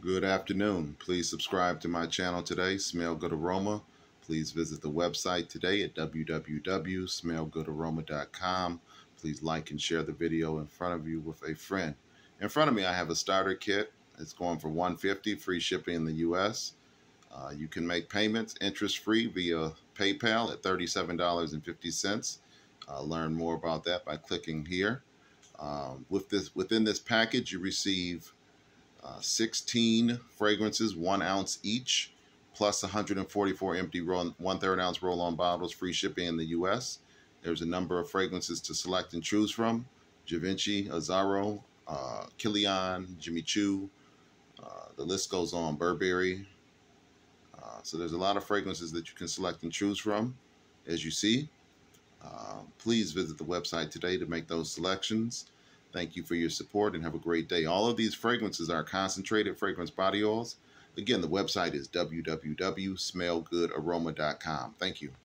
Good afternoon. Please subscribe to my channel today, Smell Good Aroma. Please visit the website today at www.smellgoodaroma.com. Please like and share the video in front of you with a friend. In front of me, I have a starter kit. It's going for 150 free shipping in the U.S. Uh, you can make payments interest-free via PayPal at $37.50. Uh, learn more about that by clicking here. Um, with this, within this package, you receive uh, 16 fragrances, one ounce each, plus 144 empty roll, one third ounce roll-on bottles, free shipping in the U.S. There's a number of fragrances to select and choose from: Givenchy, Azzaro, uh, Kilian, Jimmy Choo. Uh, the list goes on. Burberry. Uh, so there's a lot of fragrances that you can select and choose from, as you see. Uh, please visit the website today to make those selections. Thank you for your support and have a great day. All of these fragrances are concentrated fragrance body oils. Again, the website is www.smellgoodaroma.com. Thank you.